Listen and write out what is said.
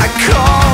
I call